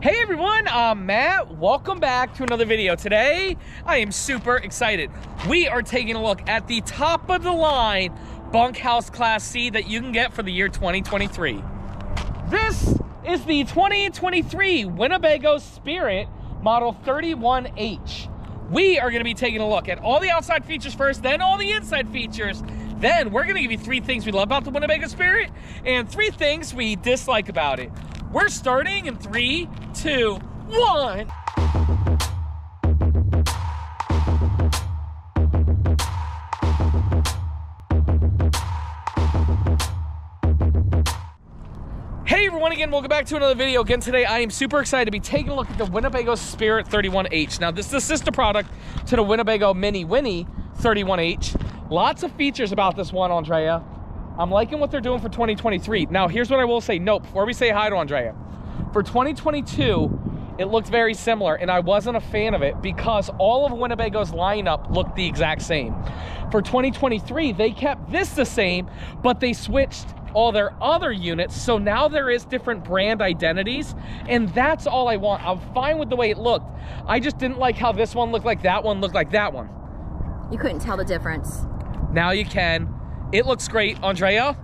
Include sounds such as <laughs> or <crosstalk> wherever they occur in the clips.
Hey everyone, I'm Matt. Welcome back to another video. Today, I am super excited. We are taking a look at the top of the line bunkhouse class C that you can get for the year 2023. This is the 2023 Winnebago Spirit Model 31H. We are gonna be taking a look at all the outside features first, then all the inside features. Then we're gonna give you three things we love about the Winnebago Spirit and three things we dislike about it. We're starting in three, two, one. Hey everyone again, welcome back to another video. Again today, I am super excited to be taking a look at the Winnebago Spirit 31H. Now this is the sister product to the Winnebago Minnie Winnie 31H. Lots of features about this one, Andrea. I'm liking what they're doing for 2023. Now here's what I will say. Note, before we say hi to Andrea. For 2022, it looked very similar and I wasn't a fan of it because all of Winnebago's lineup looked the exact same. For 2023, they kept this the same, but they switched all their other units. So now there is different brand identities and that's all I want. I'm fine with the way it looked. I just didn't like how this one looked like that one looked like that one. You couldn't tell the difference. Now you can. It looks great. Andrea,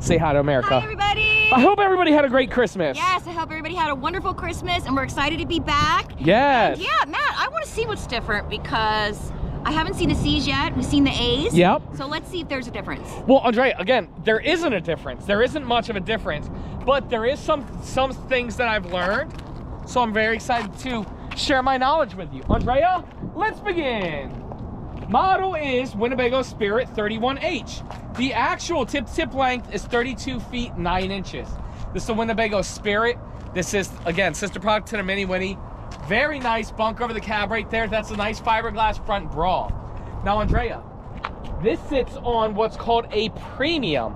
say hi to America. Hi, everybody. I hope everybody had a great Christmas. Yes, I hope everybody had a wonderful Christmas and we're excited to be back. Yes. And yeah, Matt, I want to see what's different because I haven't seen the C's yet. We've seen the A's. Yep. So let's see if there's a difference. Well, Andrea, again, there isn't a difference. There isn't much of a difference, but there is some some things that I've learned. So I'm very excited to share my knowledge with you. Andrea, let's begin. Model is Winnebago Spirit 31H. The actual tip-tip length is 32 feet 9 inches. This is the Winnebago Spirit. This is, again, sister product to the Minnie Winnie. Very nice bunk over the cab right there. That's a nice fiberglass front brawl. Now, Andrea, this sits on what's called a premium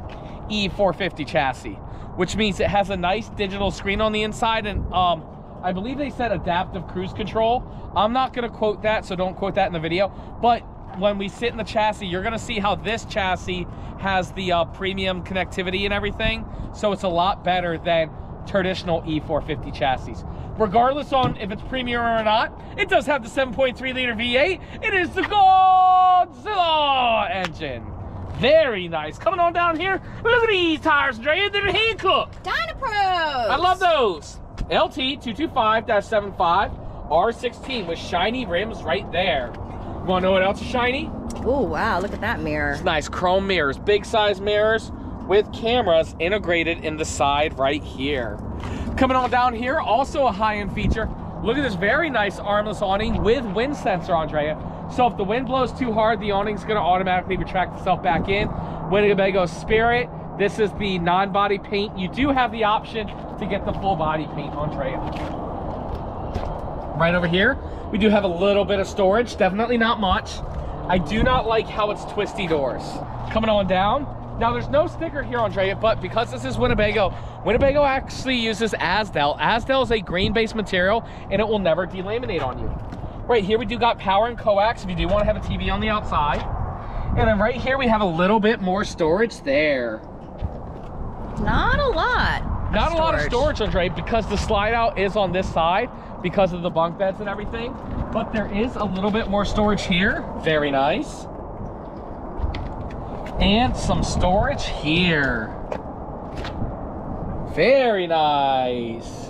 E450 chassis, which means it has a nice digital screen on the inside and um, I believe they said adaptive cruise control. I'm not gonna quote that, so don't quote that in the video. But when we sit in the chassis, you're gonna see how this chassis has the uh, premium connectivity and everything. So it's a lot better than traditional E450 chassis. Regardless on if it's premium or not, it does have the 7.3 liter V8. It is the Godzilla engine. Very nice. Coming on down here, look at these tires, Dre. They're Hankook. Dynapros. I love those. LT225-75 R16 with shiny rims right there. You wanna know what else is shiny? Oh, wow. Look at that mirror. It's nice chrome mirrors, big size mirrors with cameras integrated in the side right here. Coming on down here, also a high-end feature. Look at this very nice armless awning with wind sensor, Andrea. So if the wind blows too hard, the awning's gonna automatically retract itself back in. Winnebago Spirit, this is the non-body paint. You do have the option to get the full body paint, Andrea. Right over here, we do have a little bit of storage, definitely not much. I do not like how it's twisty doors. Coming on down, now there's no sticker here, Andrea, but because this is Winnebago, Winnebago actually uses Azdel. Azdel is a grain-based material and it will never delaminate on you. Right here we do got power and coax if you do want to have a TV on the outside. And then right here we have a little bit more storage there. Not a lot. Not a lot of storage, Andre, because the slide out is on this side because of the bunk beds and everything. But there is a little bit more storage here. Very nice. And some storage here. Very nice.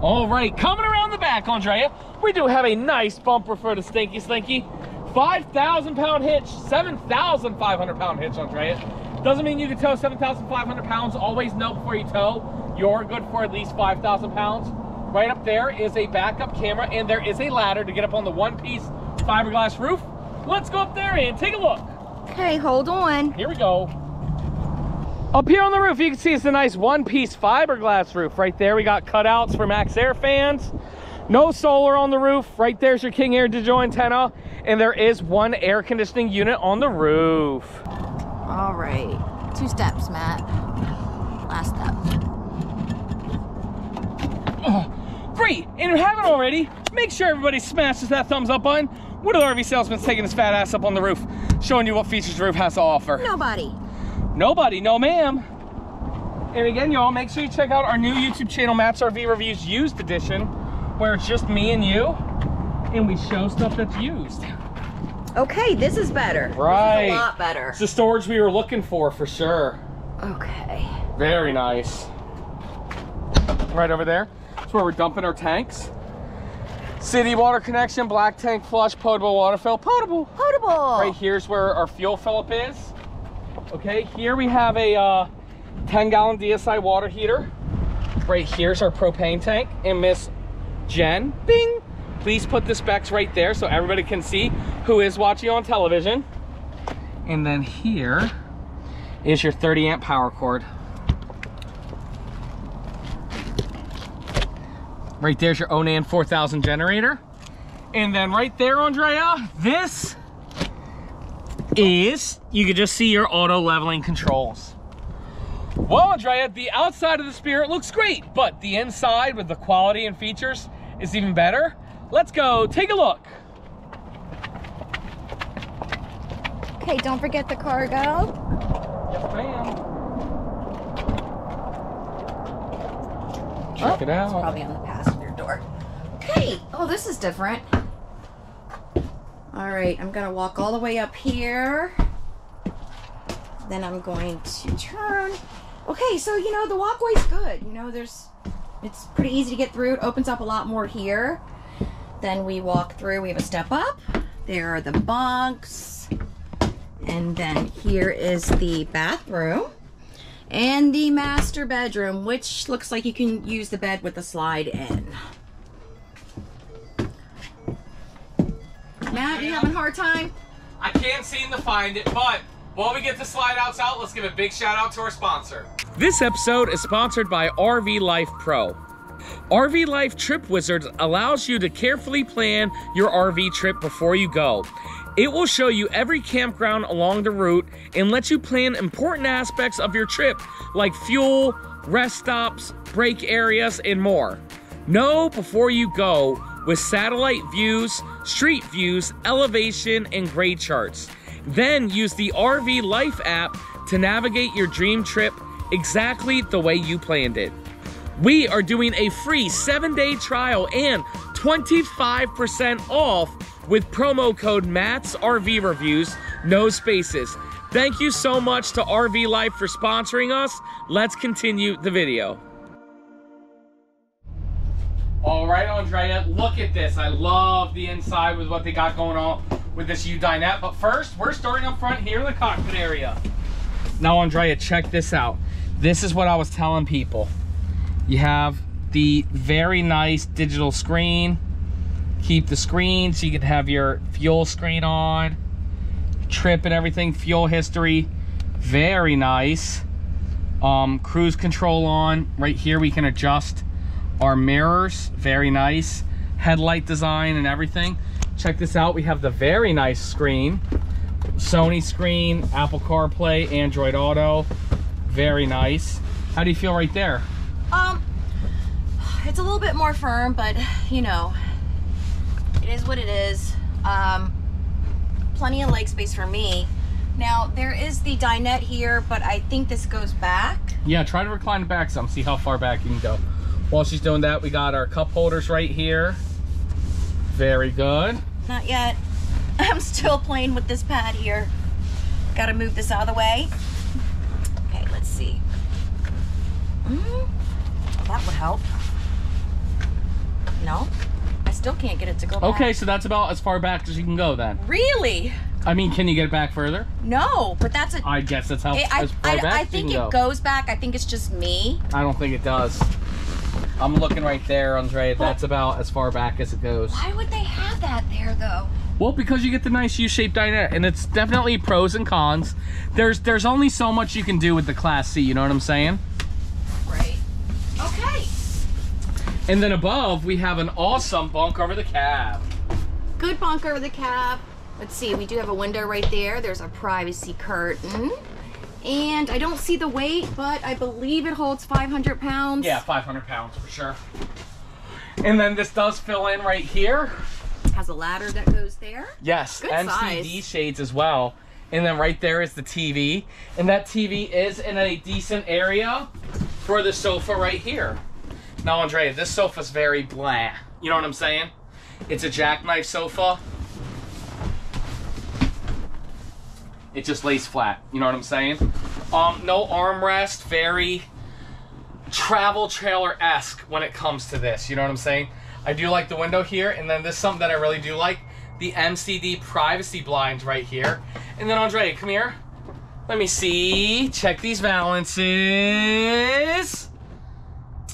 All right, coming around the back, Andrea, we do have a nice bumper for the Stinky Slinky. 5,000 pound hitch, 7,500 pound hitch, Andrea. Doesn't mean you can tow 7,500 pounds. Always know before you tow, you're good for at least 5,000 pounds. Right up there is a backup camera and there is a ladder to get up on the one piece fiberglass roof. Let's go up there and take a look. Okay, hold on. Here we go. Up here on the roof, you can see it's a nice one-piece fiberglass roof. Right there, we got cutouts for MaxxAir fans. No solar on the roof. Right there's your King Air digital antenna. And there is one air conditioning unit on the roof. All right. Two steps, Matt. Last step. Oh, <clears throat> free! And if you haven't already, make sure everybody smashes that thumbs up button. What are the RV salesman's taking his fat ass up on the roof, showing you what features the roof has to offer? Nobody. Nobody, no ma'am. And again, y'all, make sure you check out our new YouTube channel, Matt's RV Reviews Used Edition, where it's just me and you, and we show stuff that's used. Okay, this is better. Right. This is a lot better. It's the storage we were looking for, for sure. Okay. Very nice. Right over there. That's where we're dumping our tanks. City water connection, black tank flush, potable water fill, potable. Potable. Right here's where our fuel fill-up is. Okay, here we have a uh, 10 gallon DSI water heater. Right here's our propane tank. And Miss Jen, bing, please put the specs right there so everybody can see who is watching on television. And then here is your 30 amp power cord. Right there's your Onan 4000 generator. And then right there, Andrea, this is, you can just see your auto leveling controls. Well, Andrea, the outside of the Spirit looks great, but the inside with the quality and features is even better. Let's go take a look. Okay, don't forget the cargo. Yes, ma'am. Oh, Check Oh, it out. It's probably on the passenger door. Okay. Oh, this is different. All right, I'm gonna walk all the way up here. Then I'm going to turn. Okay, so you know the walkway's good. You know, there's it's pretty easy to get through. It opens up a lot more here. Then we walk through. We have a step up. There are the bunks. And then here is the bathroom and the master bedroom, which looks like you can use the bed with the slide in. Matt, you having a hard time? I can't seem to find it, but while we get the slide outs out, let's give a big shout out to our sponsor. This episode is sponsored by RV Life Pro. RV Life Trip Wizards allows you to carefully plan your RV trip before you go. It will show you every campground along the route and let you plan important aspects of your trip like fuel, rest stops, break areas, and more. Know before you go with satellite views, street views, elevation, and grade charts. Then use the RV Life app to navigate your dream trip exactly the way you planned it. We are doing a free seven day trial and 25% off with promo code Matt's RV Reviews, no spaces. Thank you so much to RV Life for sponsoring us. Let's continue the video. All right, Andrea, look at this. I love the inside with what they got going on with this U dinette. But first, we're starting up front here in the cockpit area. Now, Andrea, check this out. This is what I was telling people. You have the very nice digital screen. Keep the screen so you can have your fuel screen on, trip and everything, fuel history. Very nice. Um, cruise control on. Right here we can adjust our mirrors. Very nice. Headlight design and everything. Check this out. We have the very nice screen. Sony screen, Apple CarPlay, Android Auto. Very nice. How do you feel right there? Um, it's a little bit more firm, but you know, it is what it is. Um, plenty of leg space for me. Now there is the dinette here, but I think this goes back. Yeah, try to recline it back some. See how far back you can go. While she's doing that, we got our cup holders right here. Very good. Not yet. <laughs> I'm still playing with this pad here. Got to move this out of the way. Okay, let's see. Mm, that would help. No, I still can't get it to go back. Okay, so that's about as far back as you can go then. Really? I mean, can you get it back further? No, but that's a. I guess that's how It- I, as far I, I as think it go. goes back. I think it's just me. I don't think it does. I'm looking right there, Andre. That's about as far back as it goes. Why would they have that there though? Well, because you get the nice U-shaped dinette, and it's definitely pros and cons. There's there's only so much you can do with the Class C. You know what I'm saying? Right. Okay. And then above, we have an awesome bunk over the cab. Good bunk over the cab. Let's see, we do have a window right there. There's a privacy curtain. And I don't see the weight, but I believe it holds 500 pounds. Yeah, 500 pounds for sure. And then this does fill in right here. Has a ladder that goes there. Yes, Good MCD size. shades as well. And then right there is the TV. And that TV is in a decent area for the sofa right here. Now, Andrea, this sofa's very blah. You know what I'm saying? It's a jackknife sofa. It just lays flat. You know what I'm saying? Um, no armrest. Very travel trailer-esque when it comes to this. You know what I'm saying? I do like the window here, and then this is something that I really do like. The MCD privacy blinds right here. And then Andre, come here. Let me see. Check these valances.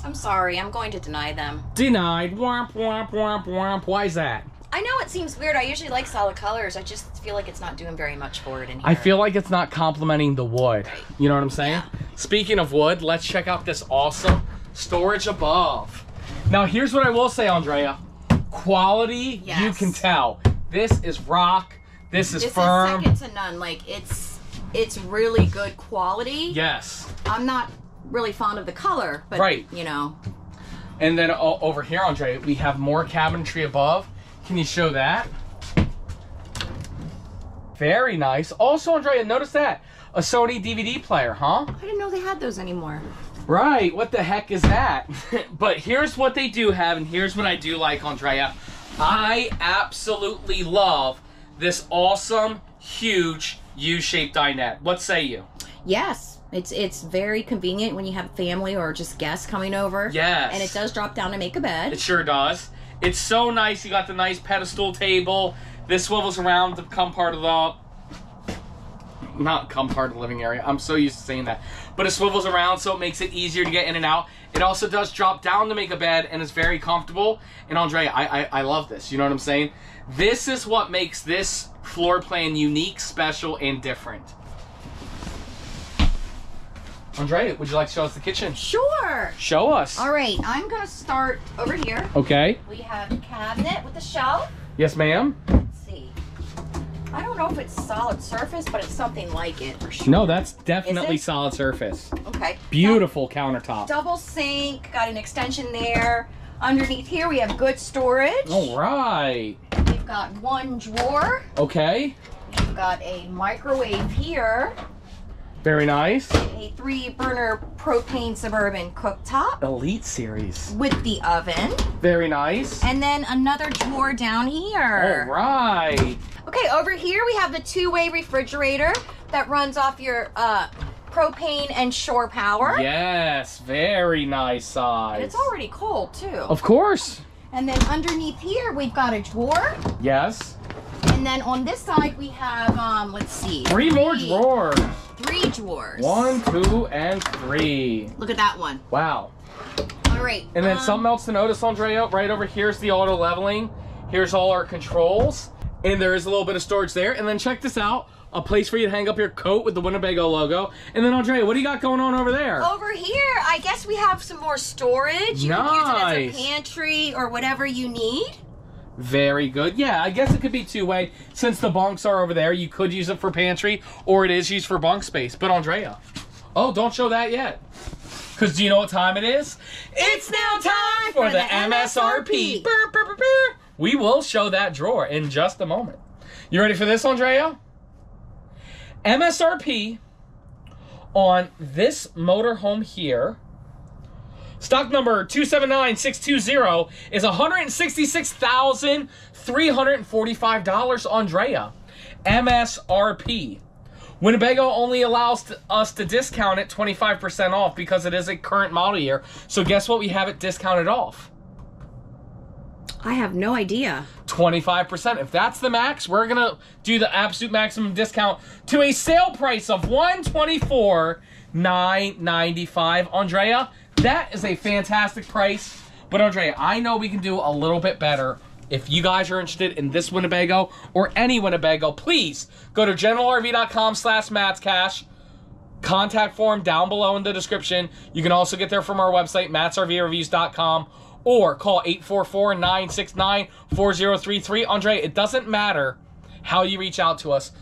I'm sorry, I'm going to deny them. Denied. Womp, womp, womp, womp. Why is that? I know it seems weird. I usually like solid colors. I just feel like it's not doing very much for it in here. I feel like it's not complementing the wood. You know what I'm saying? Yeah. Speaking of wood, let's check out this awesome storage above. Now, here's what I will say, Andrea. Quality, you can tell. This is rock. This is this firm. is second to none. Like it's it's really good quality. yes. I'm not really fond of the color, but Right. you know. And then o- over here, Andrea, we have more cabinetry above. Can you show that? Very nice. Also, Andrea, notice that. A Sony DVD player, huh? I didn't know they had those anymore. Right, what the heck is that? <laughs> but here's what they do have, and here's what I do like, Andrea. I absolutely love this awesome, huge U-shaped dinette. What say you? Yes, it's it's very convenient when you have family or just guests coming over. Yes. And it does drop down to make a bed. It sure does. It's so nice. You got the nice pedestal table. This swivels around to become part of the not come part of the living area. I'm so used to saying that. But it swivels around so it makes it easier to get in and out. It also does drop down to make a bed and it's very comfortable. And Andre, I, I, I love this. You know what I'm saying? This is what makes this floor plan unique, special, and different. Andre, would you like to show us the kitchen? Sure. Show us. All right, I'm gonna start over here. Okay. We have a cabinet with a shelf. Yes, ma'am. Let's see. I don't know if it's solid surface, but it's something like it for sure. No, that's definitely solid surface. Okay. Beautiful countertop. Double sink, got an extension there. Underneath here we have good storage. All right. We've got one drawer. Okay. We've got a microwave here. Very nice. A three burner propane suburban cooktop Elite series. with the oven. Very nice. And then another drawer down here. right. Okay, over here we have the two-way refrigerator that runs off your uh, propane and shore power. Yes, very nice size. And it's already cold too. Of course. And then underneath here we've got a drawer. Yes. And then on this side we have um let's see. Three more drawers. Three drawers. One, two, and three. Look at that one. Wow. All right. And then um, something else to notice, Andrea, right over here's the auto leveling. Here's all our controls. And there is a little bit of storage there. And then check this out. A place for you to hang up your coat with the Winnebago logo. And then Andrea, what do you got going on over there? Over here, I guess we have some more storage. You can use it Nice. as a pantry or whatever you need. Very good. Yeah, I guess it could be two way. Since the bunks are over there, you could use it for pantry or it is used for bunk space. But Andrea, oh, don't show that yet. Because do you know what time it is? It's now time for the MSRP. Burr, burr, burr, burr. We will show that drawer in just a moment. You ready for this, Andrea? MSRP on this motorhome here Stock number 279620 is $166,345, Andrea. MSRP. Winnebago only allows us to discount it 25% off because it is a current model year. So guess what? We have it discounted off. I have no idea. 25%. If that's the max, we're going to do the absolute maximum discount to a sale price of 124,995. Andrea, that is a fantastic price. But Andre, I know we can do a little bit better. If you guys are interested in this Winnebago or any Winnebago, please go to generalrv.com slash matscash contact form down below in the description. You can also get there from our website, mattsrvreviews.com, or call 844-969-4033. Andre, it doesn't matter how you reach out to us.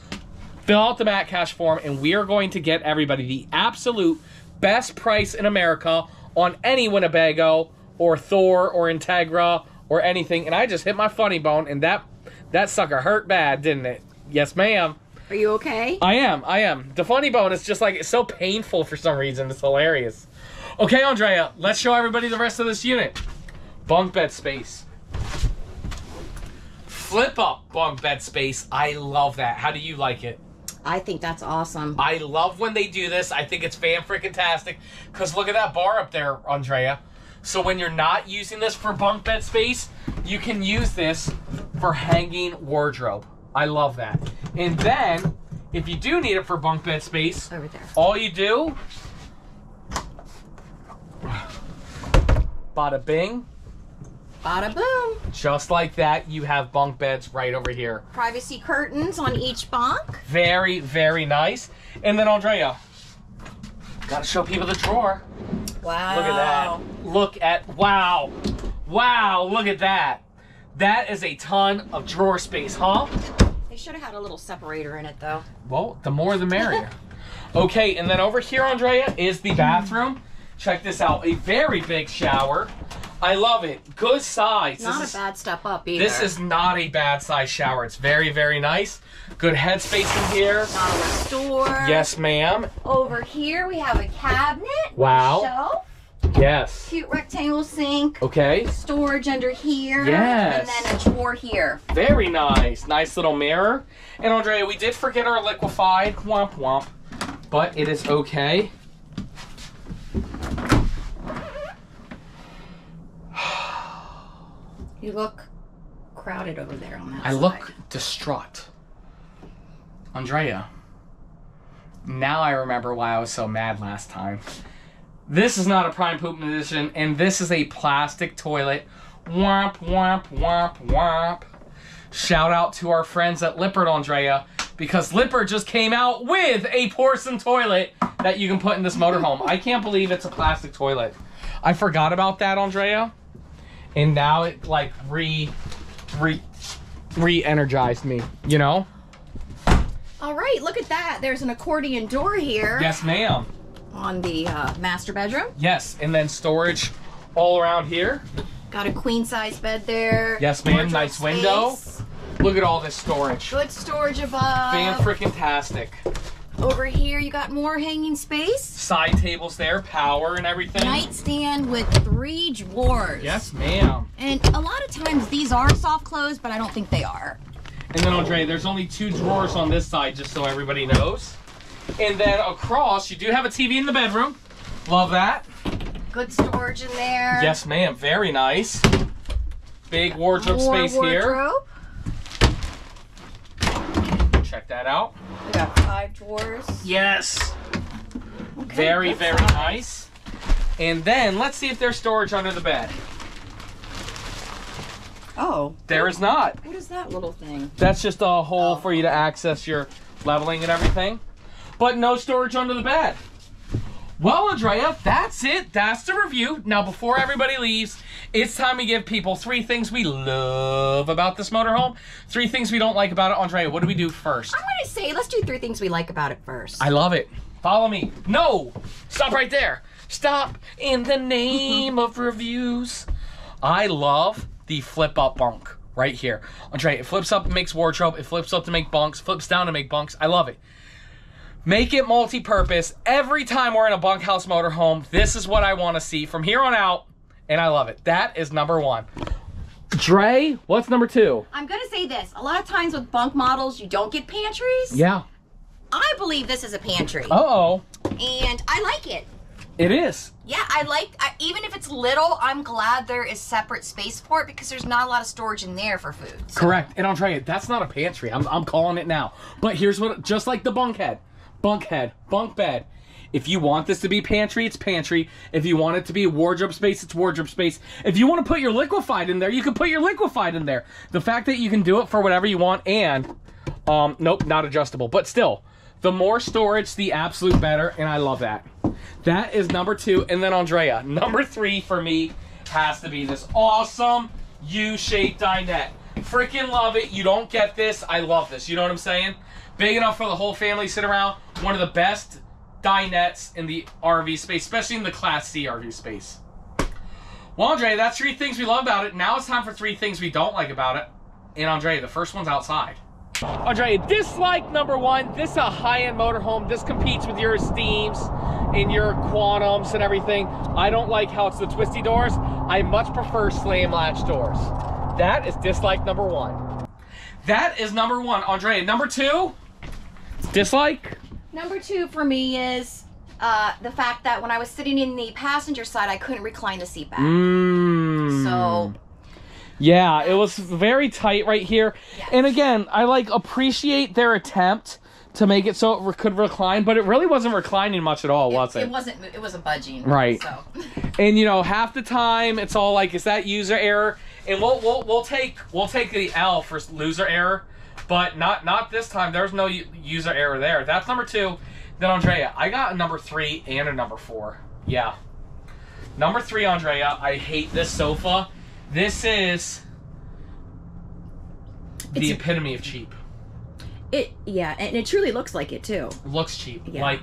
Fill out the Matt Cash form, and we are going to get everybody the absolute best price in America on any Winnebago or Thor or Entegra or anything. And I just hit my funny bone, and that that sucker hurt bad, didn't it? Yes, ma'am. Are you okay? I am. I am. The funny bone is just like it's so painful for some reason. It's hilarious. Okay, Andrea, let's show everybody the rest of this unit. Bunk bed space. Flip up bunk bed space. I love that. How do you like it? I think that's awesome. I love when they do this. I think it's fan freaking tastic. Cause look at that bar up there, Andrea. So when you're not using this for bunk bed space, you can use this for hanging wardrobe. I love that. And then, if you do need it for bunk bed space, Over there. all you do, bada bing, Bada boom. just like that, you have bunk beds right over here. Privacy curtains on each bunk. Very, very nice. And then Andrea, gotta show people the drawer. Wow. Look at that. Look at wow. Wow, look at that. That is a ton of drawer space, huh? They should have had a little separator in it though. Well, the more the merrier. <laughs> okay, and then over here, Andrea, is the bathroom. Check this out. A very big shower. I love it. Good size. Not this a is, bad step up either. This is not a bad size shower. It's very, very nice. Good headspace in here. not a store. Yes, ma'am. Over here we have a cabinet. Wow. Shelf. Yes. Cute rectangle sink. Okay. Storage under here. Yes. And then a drawer here. Very nice. Nice little mirror. And Andrea, we did forget our Liquified. Womp womp. But it is okay. You look crowded over there on that I side. look distraught. Andrea. Now I remember why I was so mad last time. This is not a prime poop edition, and this is a plastic toilet. Womp, womp, womp, womp. Shout out to our friends at Lippert, Andrea, because Lippert just came out with a porcelain toilet that you can put in this motorhome. I can't believe it's a plastic toilet. I forgot about that, Andrea, and now it like re, re, re-energized me. You know? All right, look at that. There's an accordion door here Yes, ma'am. on the uh, master bedroom. Yes, and then storage all around here. Got a queen size bed there. Yes, ma'am. Nice window. Look at all this storage. Good storage above. Fan freaking tastic. Over here, you got more hanging space. Side tables there, power and everything. Nightstand with three drawers. Yes, ma'am. And a lot of times these are soft close, but I don't think they are. And then Andre, there's only two drawers on this side, just so everybody knows. And then across, you do have a TV in the bedroom. Love that. Good storage in there. Yes, ma'am. Very nice. Big wardrobe More space here. wardrobe. Check that out. We got five drawers. Yes. Okay, Very, very size. nice. And then let's see if there's storage under the bed. Oh, There is not. what is that little thing? That's just a hole Oh. for you to access your leveling and everything. But no storage under the bed. Well, Andrea, that's it. That's the review. Now, before everybody leaves, it's time we give people three things we love about this motorhome, three things we don't like about it. Andrea, what do we do first? I'm gonna say let's do three things we like about it first. I love it. Follow me. No! Stop right there. Stop in the name of reviews. I love the flip up bunk right here. Andrea, it flips up and makes wardrobe. It flips up to make bunks. Flips down to make bunks. I love it. Make it multi-purpose. Every time we're in a bunkhouse motorhome, this is what I want to see from here on out, and I love it. That is number one. Dre, what's number two? I'm gonna say this. A lot of times with bunk models, you don't get pantries. Yeah. I believe this is a pantry, Uh-oh. and I like it. It is. Yeah, I like. I, even if it's little, I'm glad there is separate space for it because there's not a lot of storage in there for food. So- Correct. And Andrea, that's not a pantry. I'm, I'm calling it now. But here's what, just like the bunkhead, bunkhead, bunk bed. If you want this to be pantry, it's pantry. If you want it to be wardrobe space, it's wardrobe space. If you want to put your Liquified in there, you can put your Liquified in there. The fact that you can do it for whatever you want and, um, nope, not adjustable. But still, the more storage, the absolute better. And I love that. That is number two. And then Andrea, <laughs> number three for me has to be this awesome U-shaped dinette. Freaking love it. You don't get this. I love this. You know what I'm saying? Big enough for the whole family to sit around. One of the best dinettes in the RV space, especially in the Class C RV space. Well, Andre, that's three things we love about it. Now it's time for three things we don't like about it. And Andre, the first one's outside. Andre, dislike number one. This is a high-end motorhome. This competes with your Esteems and your Quantums and everything. I don't like how it's the twisty doors. I much prefer slam latch doors. That is dislike number one. That is number one, Andre, Number two, dislike. Number two for me is uh, the fact that when I was sitting in the passenger side, I couldn't recline the seat back. Mm. So Yeah, it was very tight right here. Yes. And again, I like appreciate their attempt to make it so it could recline, but it really wasn't reclining much at all, was it? It wasn't. It wasn't budging. Right. So <laughs> And you know, half the time it's all like, is that user error? And we'll we'll, we'll take we'll take the L for loser error, but not not this time. There's no user error there. That's number two. Then Andrea, I got a number three and a number four. Yeah. Number three, Andrea, I hate this sofa. This is the It's- epitome of cheap. it. Yeah, and it truly looks like it too. looks cheap. Yeah. Like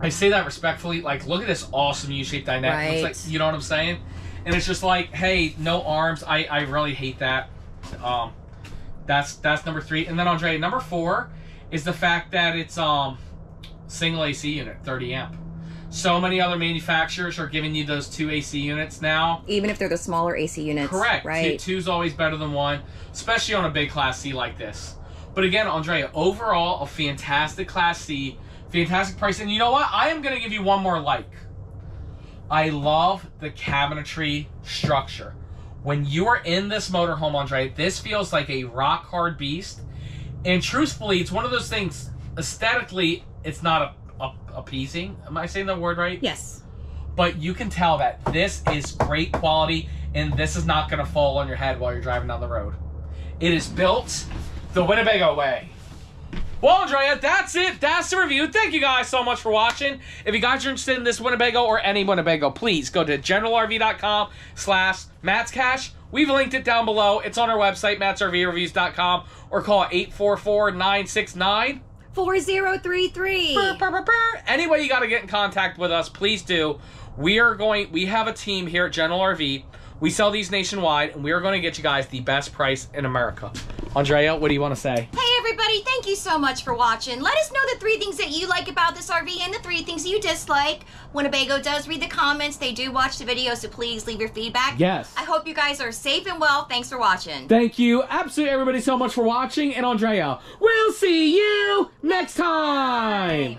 I say that respectfully. Like, look at this awesome U-shaped dinette. Right. like, you know what I'm saying? And it's just like, hey, no arms. I I really hate that. Um, that's that's number three. And then Andre, number four is the fact that it's um single AC unit, 30 amp. So many other manufacturers are giving you those two AC units now. Even if they're the smaller AC units. Correct. Right. Two, two's always better than one, especially on a big Class C like this. But again, Andrea, overall, a fantastic Class C, fantastic price. And you know what? I am going to give you one more like. I love the cabinetry structure. When you are in this motorhome, Andre, this feels like a rock hard beast. And truthfully, it's one of those things, aesthetically, it's not a, a, appeasing. Am I saying the word right? Yes. but you can tell that this is great quality and this is not going to fall on your head while you're driving down the road. It is built the Winnebago way. Well, Andrea, that's it. That's the review. Thank you guys so much for watching. If you guys are interested in this Winnebago or any Winnebago, please go to generalrv.com slash Matt's Cash. We've linked it down below. It's on our website, mattsrvreviews.com, or call 844-969 4033. Brr, brr, brr, brr. Anyway, you got to get in contact with us. Please do. We are going. We have a team here at General RV. We sell these nationwide, and we are going to get you guys the best price in America. Andrea, what do you want to say? Hey everybody, thank you so much for watching. Let us know the three things that you like about this RV and the three things you dislike. Winnebago does read the comments, they do watch the video, so please leave your feedback. Yes. I hope you guys are safe and well. Thanks for watching. Thank you, absolutely everybody, so much for watching. And Andrea, we'll see you next time.